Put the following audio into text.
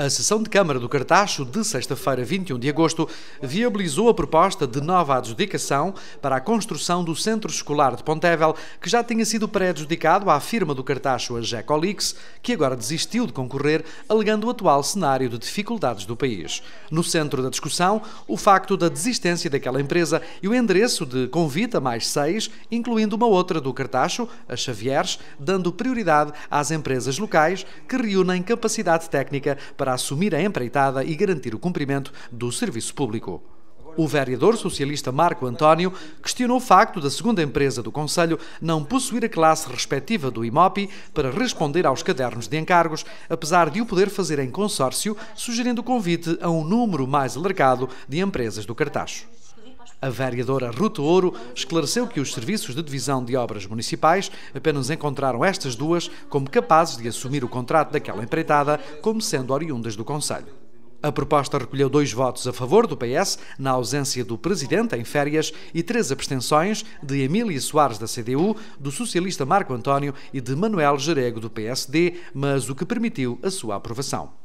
A sessão de Câmara do Cartacho, de sexta-feira, 21 de agosto, viabilizou a proposta de nova adjudicação para a construção do Centro Escolar de Pontevel, que já tinha sido pré-adjudicado à firma do Cartacho, a Gecolix, que agora desistiu de concorrer, alegando o atual cenário de dificuldades do país. No centro da discussão, o facto da desistência daquela empresa e o endereço de convite a mais seis, incluindo uma outra do Cartacho, a Xavieres, dando prioridade às empresas locais que reúnem capacidade técnica para para assumir a empreitada e garantir o cumprimento do serviço público. O vereador socialista Marco António questionou o facto da segunda empresa do Conselho não possuir a classe respectiva do IMOPI para responder aos cadernos de encargos, apesar de o poder fazer em consórcio, sugerindo o convite a um número mais alargado de empresas do Cartacho. A vereadora Ruta Ouro esclareceu que os serviços de divisão de obras municipais apenas encontraram estas duas como capazes de assumir o contrato daquela empreitada, como sendo oriundas do Conselho. A proposta recolheu dois votos a favor do PS, na ausência do presidente em férias, e três abstenções de Emília Soares da CDU, do socialista Marco António e de Manuel Jarego do PSD, mas o que permitiu a sua aprovação.